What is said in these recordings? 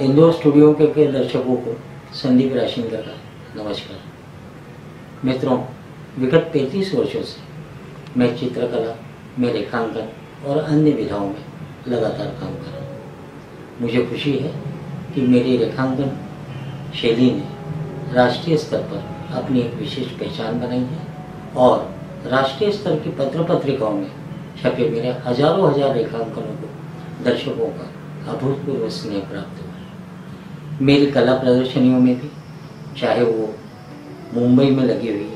Indore studio के, के दर्शकों को संदीप राशिंकर का नमस्कार। मित्रों विगत 35 वर्षों से मैं चित्रकला में रेखांकन और अन्य विधाओं में लगातार काम कर रहा हूँ। मुझे खुशी है कि मेरी रेखांकन शैली ने राष्ट्रीय स्तर पर अपनी एक विशेष पहचान बनाई है और राष्ट्रीय स्तर की पत्र पत्रिकाओं में छपे मेरे हज़ारों हज़ार रेखांकनों को दर्शकों का अभूतपूर्व स्नेह प्राप्त हुआ। मेरी कला प्रदर्शनियों में भी, चाहे वो मुंबई में लगी हुई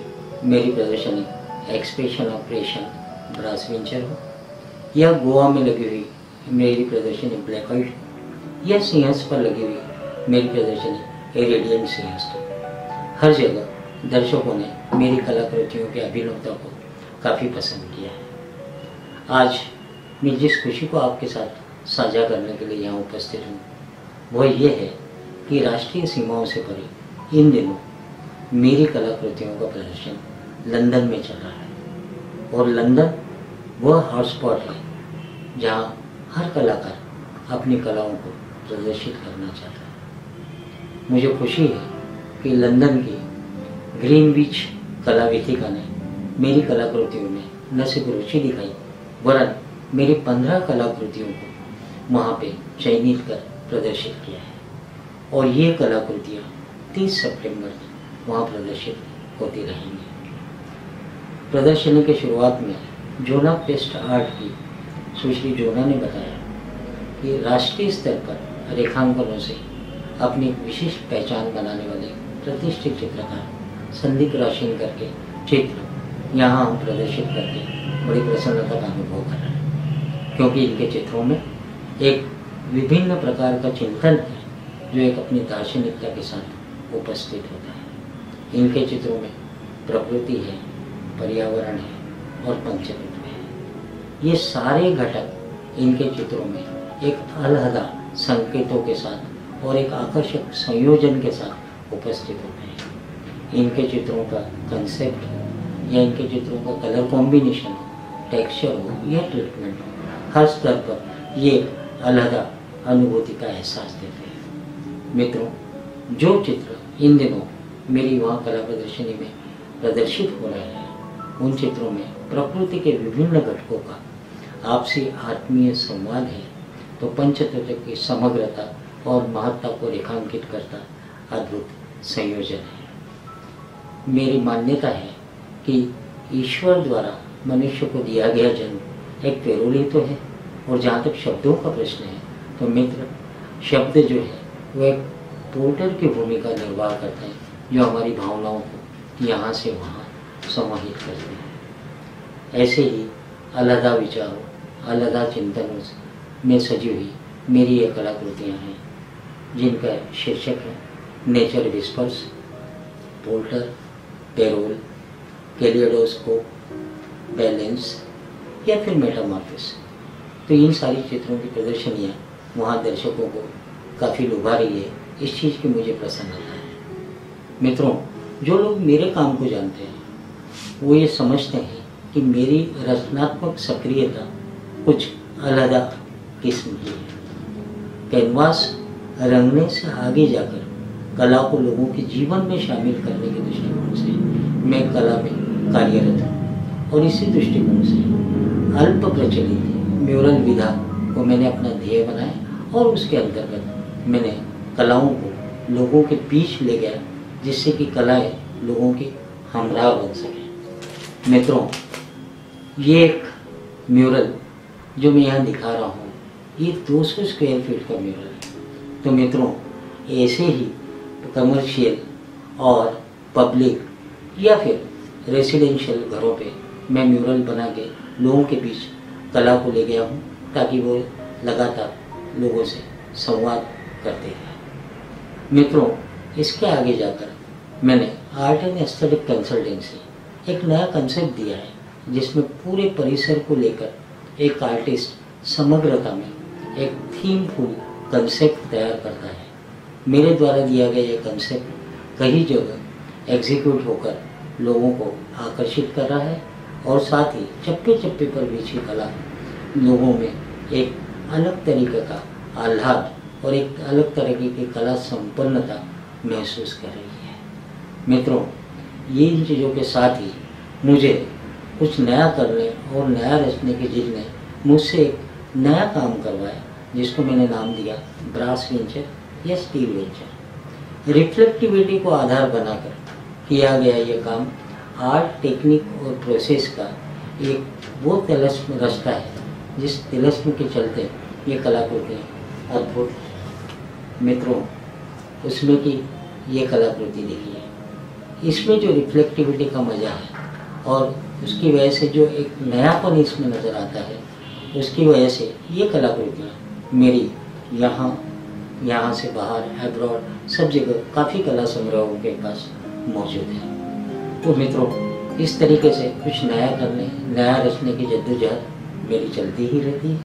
मेरी प्रदर्शनी एक्सप्रेशन ऑपरेशन ब्रास वेंचर हो, या गोवा में लगी हुई मेरी प्रदर्शनी ब्लैक आउट या सिंहस पर लगी हुई मेरी प्रदर्शनी एरेडियन सिंहस हर जगह दर्शकों ने मेरी कलाकृतियों के अभिनवता को काफ़ी पसंद किया है। आज मैं जिस खुशी को आपके साथ साझा करने के लिए यहाँ उपस्थित हूँ वह यह है कि राष्ट्रीय सीमाओं से परे इन दिनों मेरी कलाकृतियों का प्रदर्शन लंदन में चल रहा है। और लंदन वह हॉटस्पॉट है जहाँ हर कलाकार अपनी कलाओं को प्रदर्शित करना चाहता है। मुझे खुशी है कि लंदन की ग्रीन बीच कला वेदिका ने मेरी कलाकृतियों में न सिर्फ़ रुचि दिखाई, वरन मेरी पंद्रह कलाकृतियों को वहाँ पे चयनित कर प्रदर्शित किया है। और ये कलाकृतियाँ 30 सितंबर वहाँ प्रदर्शित होती रहेंगी। प्रदर्शनी के शुरुआत में जोना पेस्ट आर्ट की सुश्री जोना ने बताया कि राष्ट्रीय स्तर पर रेखांकनों से अपनी विशिष्ट पहचान बनाने वाले प्रतिष्ठित चित्रकार संदीप राशिन करके चित्र यहाँ हम प्रदर्शित करके बड़ी प्रसन्नता का अनुभव कर रहे हैं, क्योंकि इनके चित्रों में एक विभिन्न प्रकार का चिंतन है। जो एक अपनी दार्शनिकता के साथ उपस्थित होता है। इनके चित्रों में प्रकृति है, पर्यावरण है और पंचतत्व है। ये सारे घटक इनके चित्रों में एक अलहदा संकेतों के साथ और एक आकर्षक संयोजन के साथ उपस्थित होते हैं। इनके चित्रों का कंसेप्ट हो या इनके चित्रों का कलर कॉम्बिनेशन हो टेक्सचर हो या ट्रीटमेंट हो, हर स्तर पर ये अलहदा अनुभूति का एहसास देते हैं। मित्रों, जो चित्र इन दिनों मेरी वहाँ कला प्रदर्शनी में प्रदर्शित हो रहे हैं, उन चित्रों में प्रकृति के विभिन्न घटकों का आपसी आत्मीय संवाद है तो पंचतत्व की समग्रता और महत्ता को रेखांकित करता अद्भुत संयोजन है। मेरी मान्यता है कि ईश्वर द्वारा मनुष्य को दिया गया जन्म एक पेरोली तो है, और जहाँ तक शब्दों का प्रश्न है तो मित्र, शब्द जो है वो एक पोर्टर की भूमिका निर्वाह करते हैं, जो हमारी भावनाओं को यहाँ से वहाँ समाहित करते हैं। ऐसे ही अलहदा विचारों, अलहदा चिंतनों में सजी हुई मेरी ये कलाकृतियाँ हैं जिनका शीर्षक है, नेचर विस्पर्स पोल्टर पेरोल, कैलियोडोस्कोप, बैलेंस या फिर मेटामार्फिस। तो इन सारी चित्रों की प्रदर्शनियाँ वहाँ दर्शकों को काफ़ी लुभा रही है। इस चीज़ की मुझे प्रसन्नता है। मित्रों, जो लोग मेरे काम को जानते हैं, वो ये समझते हैं कि मेरी रचनात्मक सक्रियता कुछ अलग किस्म की है। कैनवास रंगने से आगे जाकर कला को लोगों के जीवन में शामिल करने के दृष्टिकोण से मैं कला में कार्यरत हूँ और इसी दृष्टिकोण से अल्प प्रचलित म्यूरल विधा को मैंने अपना ध्येय बनाया और उसके अंतर्गत मैंने कलाओं को लोगों के बीच ले गया, जिससे कि कलाएँ लोगों की हमरा बन सके। मित्रों, ये एक म्यूरल जो मैं यहाँ दिखा रहा हूँ, ये 200 स्क्वायर फीट का म्यूरल है। तो मित्रों, ऐसे ही कमर्शियल और पब्लिक या फिर रेसिडेंशियल घरों पे मैं म्यूरल बना के लोगों के बीच कला को ले गया हूँ, ताकि वो लगातार लोगों से संवाद करते रहें मित्रों, इसके आगे जाकर मैंने आर्ट एंड एस्थेटिक कंसल्टेंसी एक नया कंसेप्ट दिया है, जिसमें पूरे परिसर को लेकर एक आर्टिस्ट समग्रता में एक थीम फुल कंसेप्ट तैयार करता है। मेरे द्वारा दिया गया यह कंसेप्ट कई जगह एग्जीक्यूट होकर लोगों को आकर्षित कर रहा है और साथ ही चप्पे चप्पे पर बेची कला लोगों में एक अलग तरीके का आह्लाद और एक अलग तरीके की कला संपन्नता महसूस कर रही है। मित्रों, ये इन चीज़ों के साथ ही मुझे कुछ नया करने और नया रचने की जिद ने मुझसे एक नया काम करवाया, जिसको मैंने नाम दिया ब्रास वेंचर या स्टील वेंचर। रिफ्लेक्टिविटी को आधार बनाकर किया गया ये काम आर्ट, टेक्निक और प्रोसेस का एक वो तिलस्म रास्ता है, जिस तिलस्म के चलते ये कलाकृतियाँ अद्भुत मित्रों उसमें की ये कलाकृति देखी है इसमें जो रिफ्लेक्टिविटी का मज़ा है और उसकी वजह से जो एक नयापन इसमें नज़र आता है, उसकी वजह से ये कलाकृतियाँ मेरी यहाँ यहाँ से बाहर एब्रॉड सब जगह काफ़ी कला संग्रहों के पास मौजूद है। तो मित्रों, इस तरीके से कुछ नया करने, नया रचने की जद्दोजहद मेरी चलती ही रहती है।